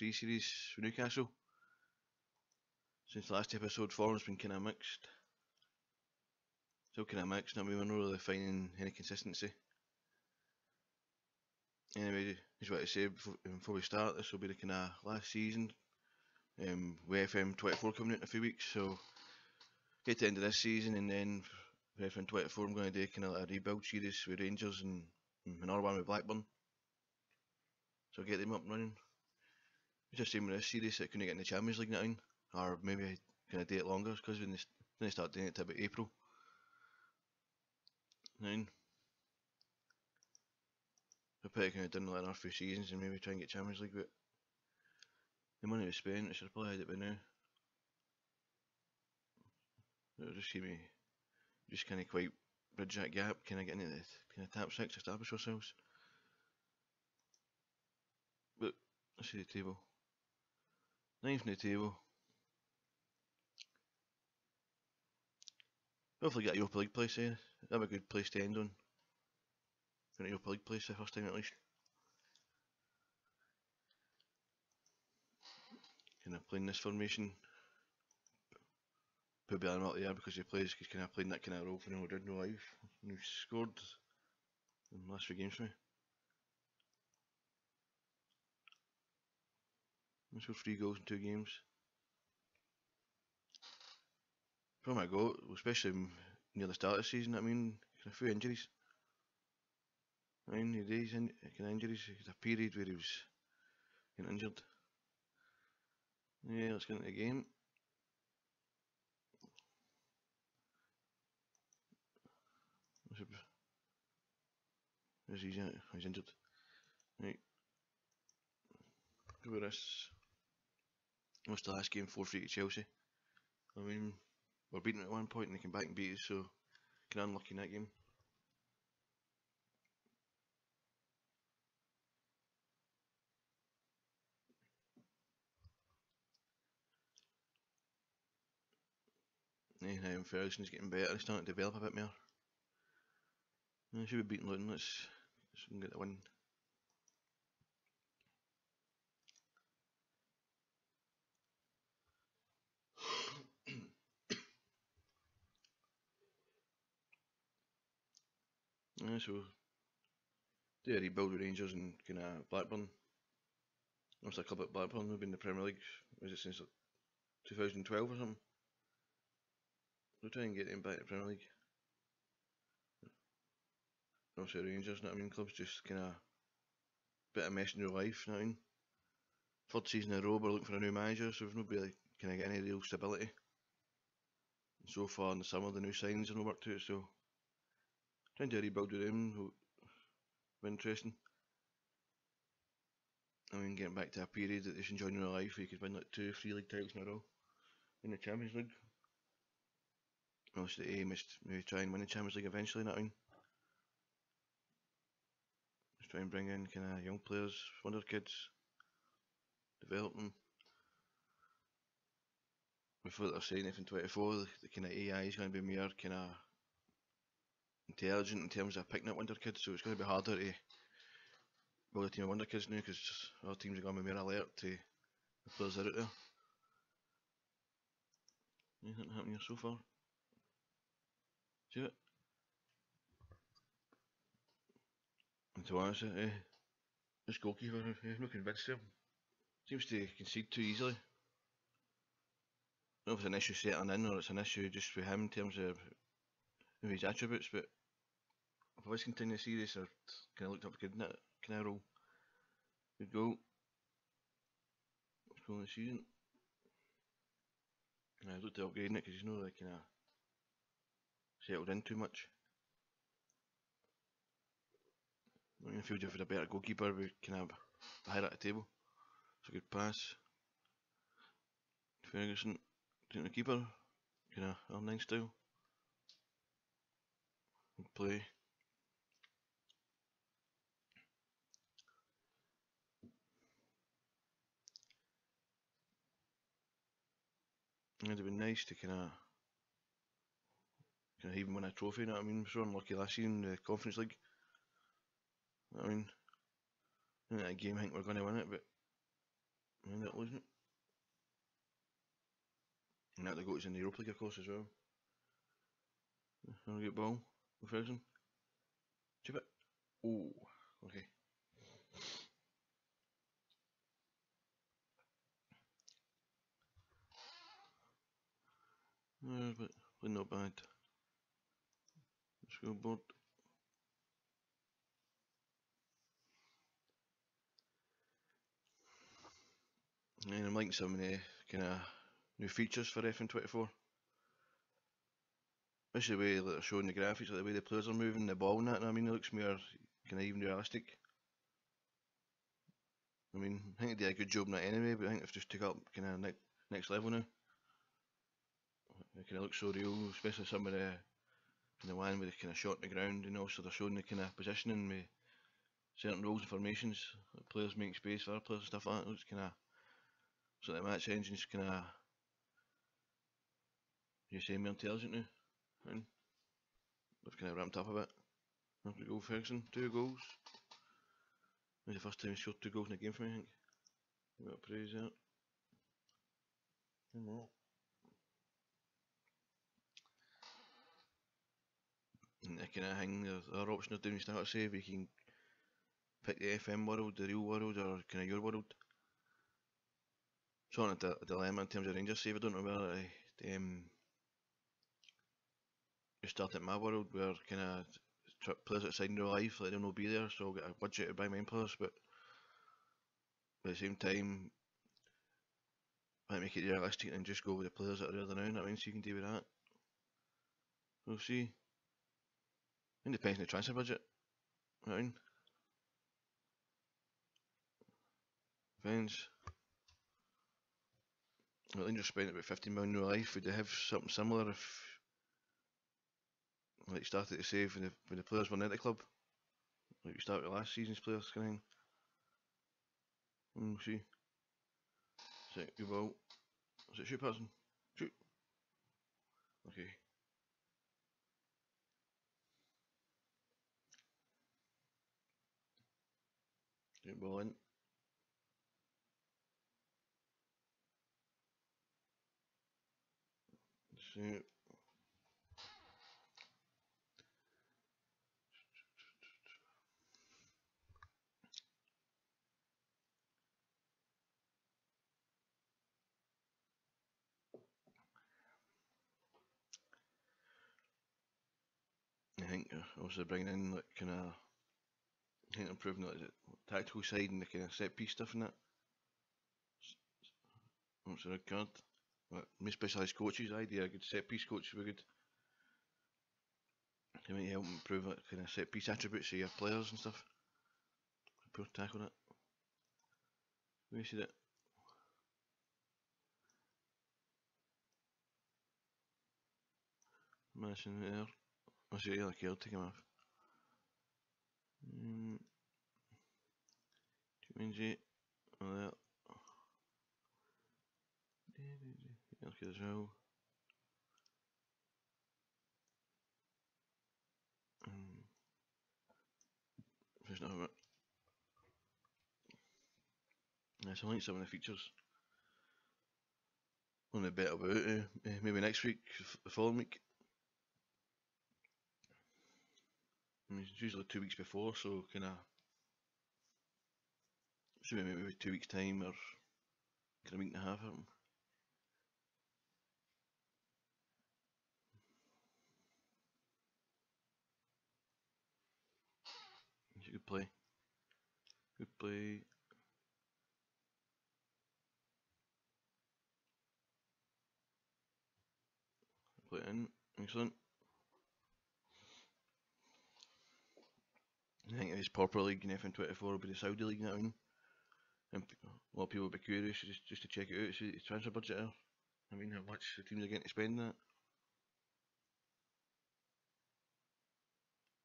free series for Newcastle. Since the last episode, form's been kind of mixed. Still kind of mixed, I mean, we're not really finding any consistency. Anyway, just what to say before, before we start, this will be the kind of last season. Um, with FM 24 coming out in a few weeks, so get to the end of this season and then for FM 24 I'm going to do kind of a rebuild series with Rangers and another one with Blackburn. So get them up and running. The same with this series, that couldn't get in the Champions League now, or maybe kind of do it longer because when they, they start doing it to about April. Nine. We're probably of done like another few seasons and maybe try and get Champions League, but the money we spent, I should probably had it by now. It'll just keep me, just kind of quite bridge that gap, kind of getting into the kind of top six, establish ourselves. But let's see the table. Ninth in the table. Hopefully get a Europa League place there. That'd be a good place to end on. Get a Europa League place the first time at least. Kind of playing this formation. Put Bellingham out there because he plays, he's kind of playing that kind of role for no did no life. And he scored in the last few games for me. He scored three goals in two games. From I go, especially near the start of the season, I mean, a few injuries. He days in kind injuries. He had a period where he was getting injured. Yeah, let's get into the game. He? He's injured. Right. Go with this. What's the last game? 4 3 to Chelsea. I mean, we're beating at one point and they came back and beat us, so kind of unlucky in that game. Yeah, um, Ferguson's getting better, he's starting to develop a bit more. I should be beating Luton, let's, let's get the win. Yeah, so do a rebuild with Rangers and kind of Blackburn. What's a club at Blackburn? We've been in the Premier League. Was it since like 2012 or something? We'll try and get them back to the Premier League. Also Rangers, know what I mean? Clubs just kind of bit of mess in their life, know what I mean? Third season in a row, we're looking for a new manager, so we've not kind of get any real stability. And so far in the summer, the new signings have not worked out, so Trying to rebuild with them, interesting. I mean, getting back to a period that they should enjoy their life where you could win like two, three league titles in a row in the Champions League. Obviously, the aim is to maybe try and win the Champions League eventually, not mean. Just try and bring in kind of young players, wonder kids, develop them. Before they're saying FM 24, the, the kind of AI is going to be more kind of intelligent in terms of picking up wonder kids, so it's going to be harder to build a team of wonder kids now because our teams are going to be more alert to the players that are out there. Anything happening here so far? See it? And to answer, eh, this goalkeeper, eh, not convinced him. Seems to concede too easily. I don't know if it's an issue settling in or it's an issue just with him in terms of his attributes, but if I was continuing the series, I kind of looked up of role. Good goal. What's going on the season? I looked at upgrading it because he's know they kind of settled in too much. I'm going feel if we had a better goalkeeper, we can have a higher at the table. It's a good pass. Ferguson, taking the keeper, kind of R9 style. Play. It'd have been nice to kind of, kind of even win a trophy. You know what I mean? We were unlucky last season in the Conference League. You know I mean, in that game, I think we're going to win it, but I end up losing it. And that they go to in the Europa League, of course, as well. Have a good ball with Ferguson. Chip it. Oh, okay. Uh, but, but not bad. Scoreboard. And I'm liking some of the kind of new features for FM24. Especially the way that they're showing the graphics, like the way the players are moving, the ball and that, I mean, it looks more kind of even realistic. I mean, I think they did a good job in that anyway, but I think they've just took up kind of next level now. It kind of looks so real, especially some of the of one with the kind of shot the ground, and also they're showing the kind of positioning with certain roles and formations, players making space for other players and stuff like that. It looks kind of so the match engine's kind of you say more intelligent now. And they've kind of ramped up a bit. Have to go Ferguson, two goals. Maybe the first time he scored two goals in a game for me, I think. Got praise out. And more. And kind of thing, the other option of doing start to save, you can pick the FM world, the real world, or kind of your world. So on a, di- a dilemma in terms of Rangers save, I don't know whether I um, you start at my world where kind of players outside in real life, like they'll not be there, so I'll get a budget to buy my players, but at the same time, I might make it realistic and just go with the players that are there now, that means you can deal with that. We'll see. The transfer budget. Mean? Depends. Well, Rangers spent about 15 million in life. Would they have something similar if like started to save when the, when the players were at the club? Like we started with last season's players kind of. Hmm, we'll see. So, you will. Is it shoot person? Shoot. Okay. Ball in. Shoot. I think also bringing in like kind of, improving like, the tactical side and the kind of set piece stuff and that. Oh, What's the red card? Like, me specialised coaches idea, a good set piece coach would be good. They might help improve like, kind of set piece attributes of your players and stuff. Poor tackle that. We see that. Mashing there. I see like I'll take him off. Mm. Jumanji. Oh, there. Okay, as well. Um, there's not. Yes, I like some of the features. On the bit about uh, uh, maybe next week, the following week. I mean, it's usually two weeks before, so kind of. So maybe two weeks time or kind of week and a half. or something. Good play. Good play. Play in. Excellent. I think this proper league in FM24 will be the Saudi league now. And a lot of people will be curious just, just to check it out, see the transfer budget there. I mean, how much the teams are getting to spend that.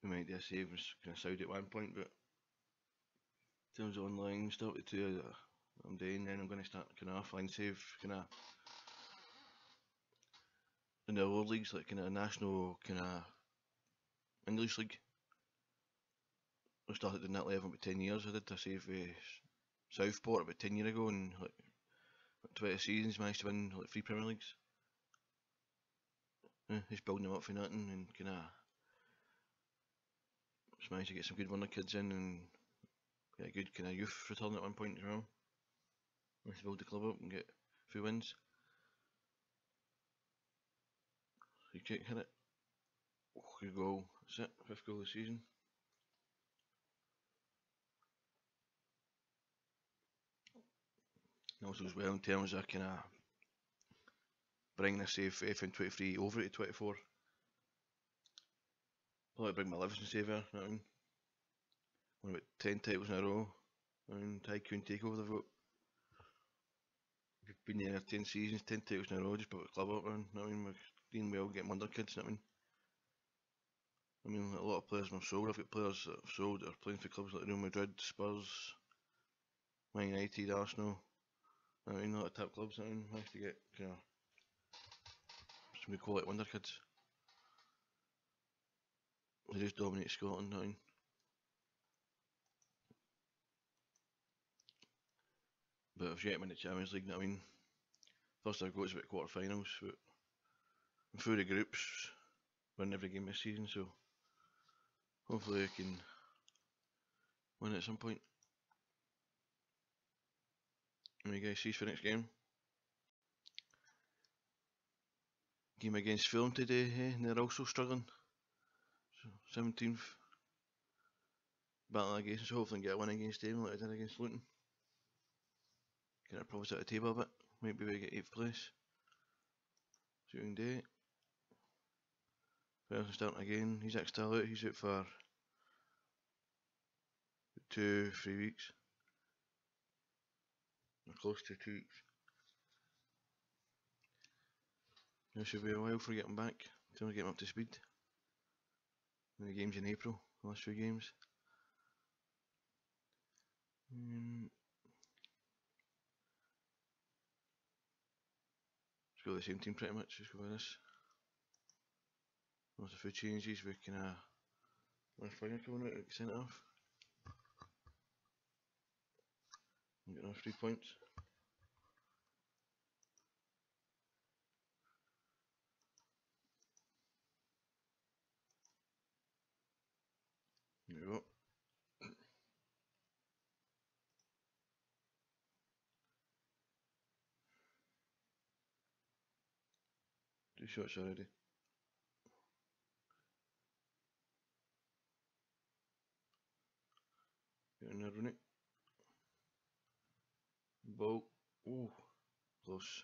We might do a save kind of Saudi at one point, but in terms of online stuff do, uh, I'm doing then I'm going to start kind of offline save kind of in the lower leagues like kind of national kind of English league. I started doing that level about ten years. I did a save with Southport about ten years ago, and like 20 seasons, managed to win like three Premier Leagues. Yeah, he's building them up for nothing and kind of just managed to get some good wonder kids in and get a good kind of youth return at one point as well. Managed to build the club up and get a few wins. Free kick hit it. Oh, good goal. That's it. Fifth goal of the season. Also as well in terms of kind of bringing the save FM 23 over to 24. I'd like to bring my Livingston save there, you know I mean? Won about 10 titles in a row. I mean, Tycoon Takeover the vote. Been there 10 seasons, 10 titles in a row, just put the club up, know I mean? We're doing well, getting wonder kids, I mean? I mean, a lot of players have sold. I've got players that have sold that are playing for clubs like Real Madrid, Spurs, Man United, Arsenal. Uh, I mean, not a of top clubs. I mean, nice to get you know some good quality wonder kids. They just dominate Scotland. I mean. But I've yet to win the Champions League. I mean, first I've got to about quarter-finals. But through the groups, win every game this season. So hopefully I can win at some point. Let me guys see for next game. Game against Fulham today, eh? and they're also struggling. So 17th. Battle against, so hopefully get a win against them like I did against Luton. Get our profits out of the table a bit. Maybe we get 8th place. Shooting day. Person starting again. He's still out. He's out for two, three weeks. Close to two. It should be a while for getting back. Until we get him up to speed. And the games in April, the last few games. Um, let's go the same team pretty much, just go with this. There's a few changes, we can uh one fire coming out, centre off. Get enough three points. There we go. Two shots already. Getting there, Rooney. Ooh, close.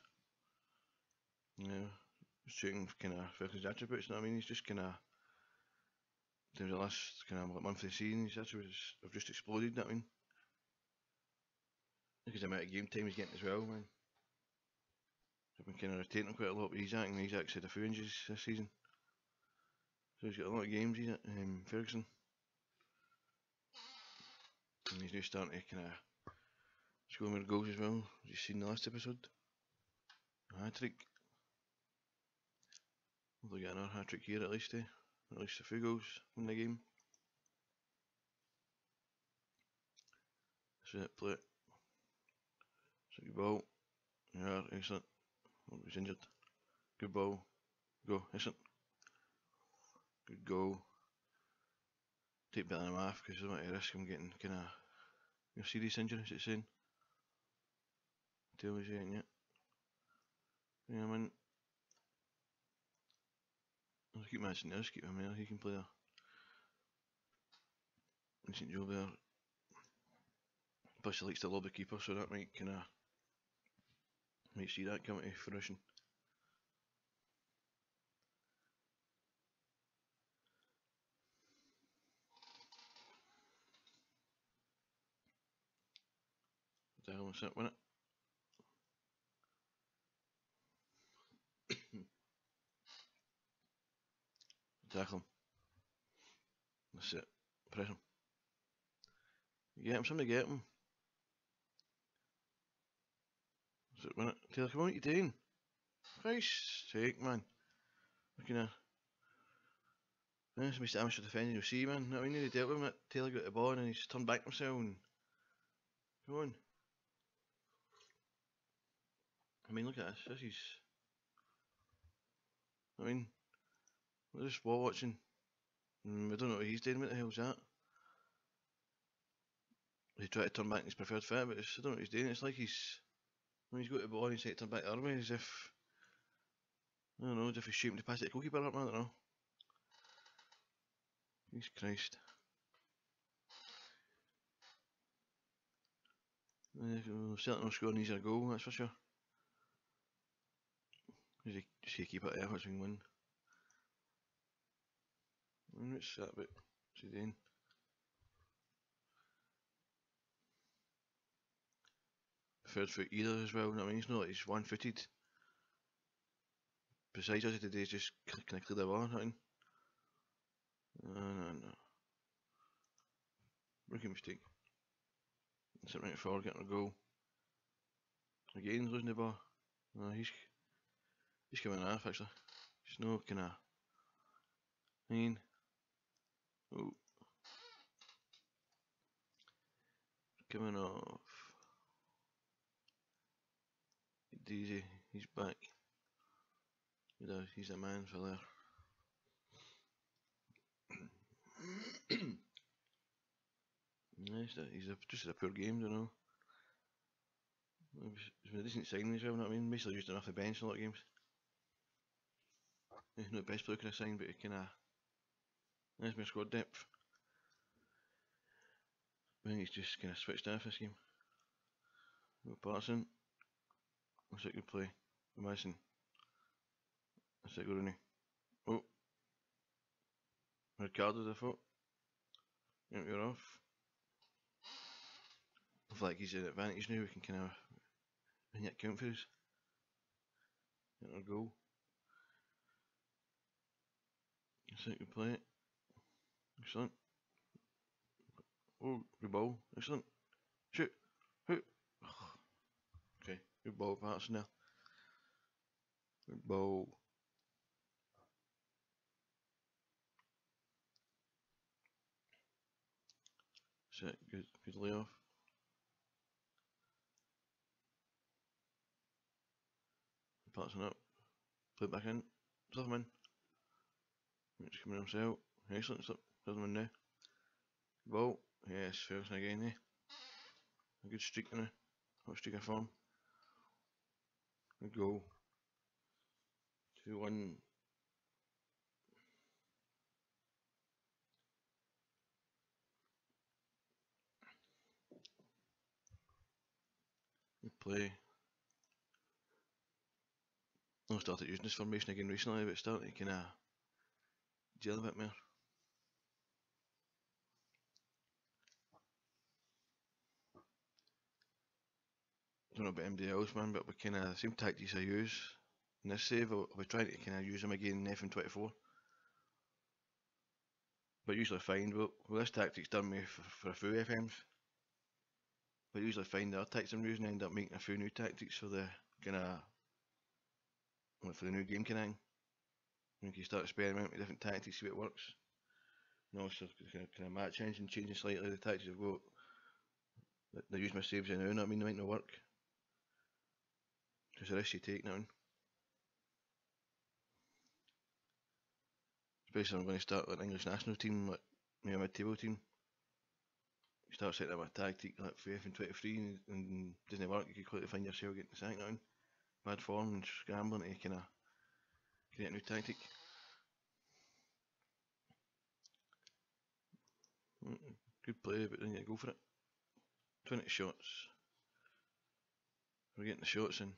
Yeah, just checking kind of Ferguson's attributes. You know what I mean? He's just kind of in the last kind of like month of the season, his attributes have just exploded. You know what I mean? Because the amount of game time he's getting as well, man. I've been kind of rotating quite a lot, but he's acting. He's actually had a few injuries this season, so he's got a lot of games. He's um, Ferguson, and he's now starting to kind of score more goals as well. You've seen the last episode, hat trick. We'll get another hat trick here at least. Eh? At least a few goals in the game. That's it, play it. So good ball. Yeah, excellent. Oh, he's injured. Good ball. Go, excellent. Good goal. Take better than half because I don't want risk him getting kind of you know, serious injury, is it saying? Saying, yeah. Yeah, man. I'll keep matching this, keep him there, he can play there. Decent job there. Plus he likes the keeper, so that might kinda might see that come to fruition. What the hell was that, wasn't it? Tackle him. That's it. Press him. Get him, somebody get him. Is it, it? Taylor, come on, what you doing? Christ's sake, man. Looking at. Somebody damage to defending you'll see, man. No, we need to deal with him. Taylor got the ball and he's turned back himself and. Come on. I mean, look at this. This is. I mean, we're just wall watching. Mm, I don't know what he's doing. What the hell's that? He tried to turn back his preferred fit, but I don't know what he's doing. It's like he's. When he's got the ball he's to turn back the other way, as if. I don't know, as if he's shaping to pass it to goalkeeper I don't know. Jesus Christ. Uh, we'll certainly not score an easier goal, that's for sure. Just keep it there, which we can win. Let me that about? What's he doing? Third foot either as well, I mean, he's not like he's one footed. Besides us today, he's just kind of clear the ball, nothing. No, no, no. Rookie mistake. Sit right forward, getting a goal. Again, losing the ball. No, he's he's coming off actually. He's no kind of. I mean, oh, coming off. Daisy, he's back. He's a man for there. Nice, he's a, just a poor game, don't know. Been a decent signing as well, you know what I mean? Mostly used enough the bench in a lot of games. He's not the best player can have signed, but he kinda there's my squad depth. I think he's just kinda switched off this game. Got Patterson. Looks like good play. Madison. That's good Rooney. Oh. Ricardo, I thought. Yep, you're off. I feel like he's an advantage now, we can kind of win that count for us. Get our goal. Second play. Excellent. Oh, good ball. Excellent. Shoot. Hoot. Okay, good ball, Patterson there. Good ball. Set, good, good layoff. Patterson up. It back in. Sutherman. It's coming himself. Excellent stuff. Sutherman now. Ball. Yes, Ferguson again there. Eh? A good streak now. Hot streak of form. Good goal. 2 1. Good play. I started using this formation again recently, but starting to kind of gel a bit more. Don't know about MD else, man, but we kind of same tactics I use in this save. I'll, be trying to kind of use them again in FM24. But usually find well, well this tactic's done me for, for a few FMs. But usually find the other tactics I'm using end up making a few new tactics for the kind of for the new game kind of. You can start experimenting with different tactics, see what works. And also kind of, kind of match engine changing slightly the tactics I've got. They use my saves now, I mean they might not work. There's a risk you take now. Especially I'm going to start with an English national team, like maybe a mid-table team. You start setting up a tactic like for FM23 and, and doesn't work, you could quickly find yourself getting sacked now. Bad form and scrambling to kind of create a new tactic. Good play, but then you go for it. 20 shots. We're getting the shots in.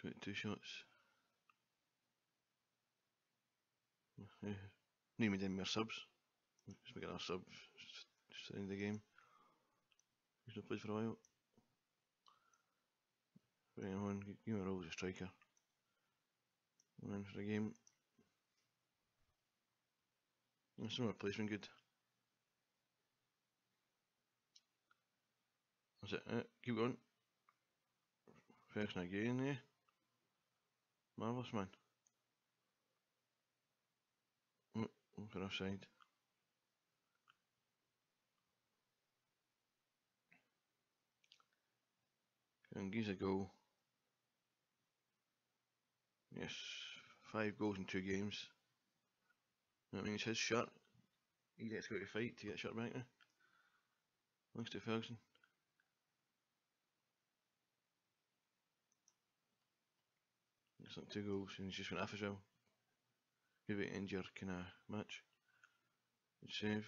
Twenty-two shots. Yeah. Need me then more subs. Just making our subs just end the game. He's not played for a while. Bring him on, give him a role as a striker. Then for the game. That's some placement good. That's it, uh, keep going. Ferguson again there. Maar was mijn? Hoeveel afzijnd? Can a go? Yes, five goals in two games. That means I mean, his shot. He gets to go to fight to get shot back there. Thanks to Ferguson. It's like two goals and he's just went off as well. Way to end your kind of match. Good save.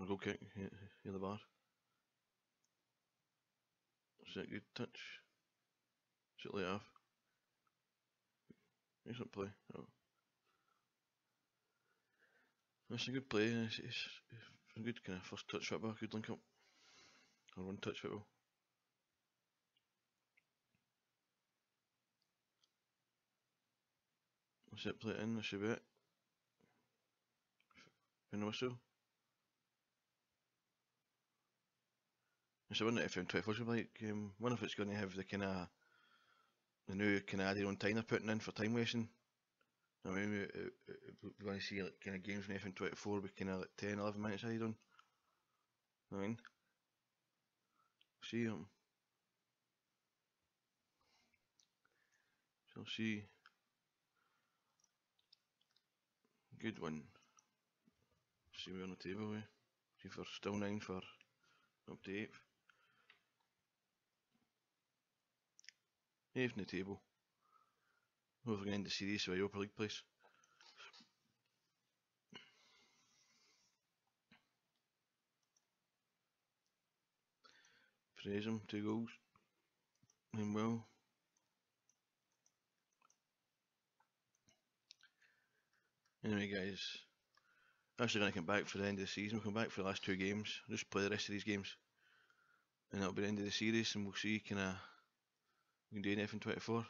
Or goal kick, here the bar. Is that good touch? Should lay off. Excellent play. Oh. That's a good play. It's, it's, it's a good kind of first touch football, good link up. Or one touch football. It, play it in, that should be it. Fin the whistle. So I wonder if FM24 should be like, um, wonder if it's going to have the kind of the new Canadian on time they're putting in for time wasting. I mean, we, we, we want to see like kind of games on FM24 with kind of like 10, 11 minutes ahead on. I mean, see them. Um, so see, good one. See we on the table. We see for still nine for up to eighth. Eighth in the table. To end the series for Europa League place. Praise him, two goals. And well. Anyway guys, actually going to come back for the end of the season. We'll come back for the last two games. just play the rest of these games. And that'll be the end of the series and we'll see kind of we can do anything 24.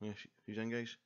Yeah, you in guys?